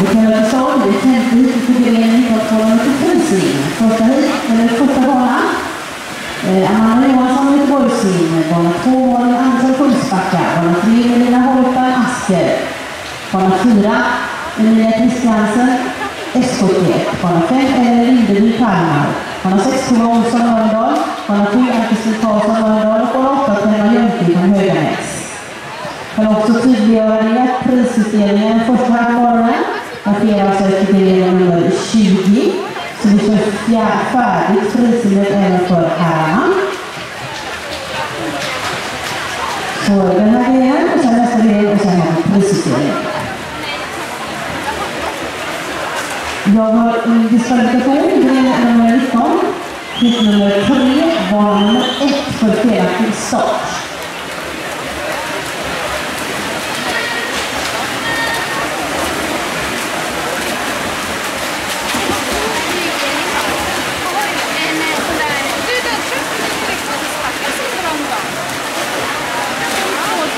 Det kan vara stad, det är femte hit i fördelningen 1992 Första hit, eller första banan. Eh, Amanda Johansson, Göteborgssim. Bana 2, Malin Andersson, Kungsbacka. Bana 3, Elina Holpan, Asker. Bana 4, Emilia Kristiansen, SKT. Bana 5, Ellen Lindeby, Kalmar. Bana 6, Tove Olsson, Mölndal. Bana 7, Ann-Kristin Karlsson, Mölndal. Och bana 8, Pernilla Ljungqvist från Höganäs. Kan också tydliggöra det, prisutdelningen första att Markerar alltså kriterien nummer 20. Så vi kör färdigt frisinnet även för herrarna. Så den här grejen och sen nästa grej och sen har vi. Jag har en diskvalifikation, grej nummer 19. Hit nummer 3, barn nummer 1 för felaktig start.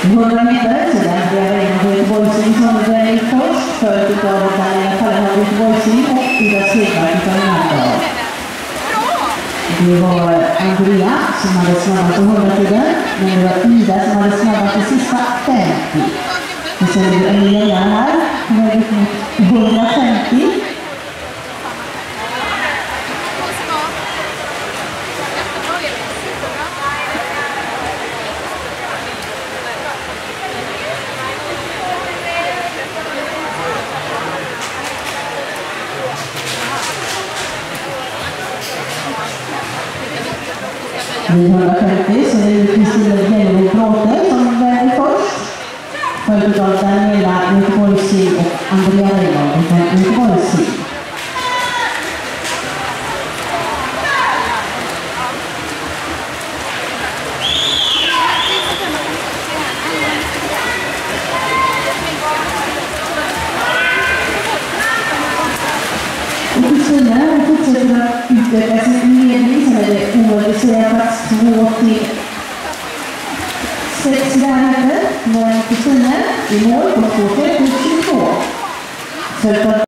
I 100 meter så där blir det en Göteborgsring som är först, följt av Daniela Kallenhag Göteborgsring och Ida Svedberg från Mölndal. Det var Andrea som hade snabbast på 100-tiden, men det var Ida som hade snabbast de sista 50. Och så är det Emilia här, hon är upp mot 150. Vid 150 så är det Kristina Gellerbo Bråte som väljer först. Följt av Daniela Göteborgssim och Andrea Reimann från Göteborgssim. Och Kristina fortsätter att utveckla sin ledning. Sen är sayang bak mulai kita nak, ini orang berkata. Serta